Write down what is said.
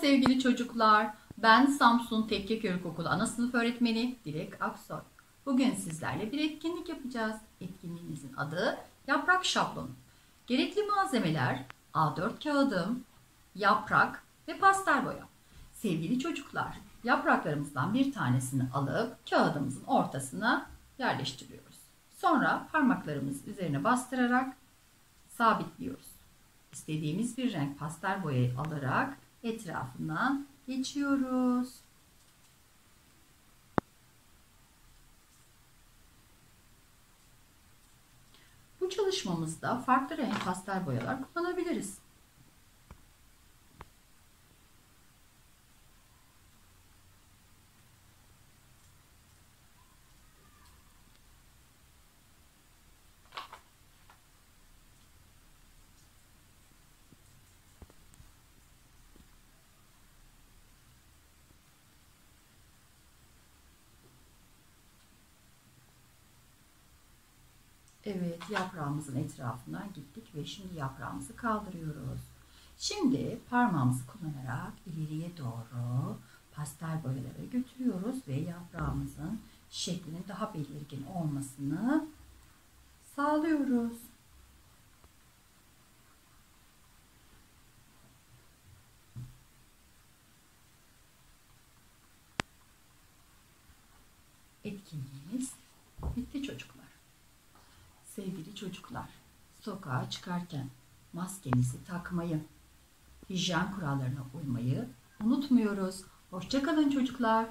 sevgili çocuklar. Ben Samsun Tekkeköy Okulu ana sınıf öğretmeni Dilek Aksoy. Bugün sizlerle bir etkinlik yapacağız. Etkinliğimizin adı Yaprak Şablonu. Gerekli malzemeler A4 kağıdım, yaprak ve pastel boya. Sevgili çocuklar, yapraklarımızdan bir tanesini alıp kağıdımızın ortasına yerleştiriyoruz. Sonra parmaklarımız üzerine bastırarak sabitliyoruz. İstediğimiz bir renk pastel boyayı alarak etrafından geçiyoruz. Bu çalışmamızda farklı renk pastel boyalar kullanabiliriz. Evet, yaprağımızın etrafından gittik ve şimdi yaprağımızı kaldırıyoruz. Şimdi parmağımızı kullanarak ileriye doğru pastel boyalara götürüyoruz ve yaprağımızın şeklinin daha belirgin olmasını sağlıyoruz. Etkinliğimiz bitti çocuklar. Sevgili çocuklar, sokağa çıkarken maskenizi takmayı, hijyen kurallarına uymayı unutmuyoruz. Hoşçakalın çocuklar.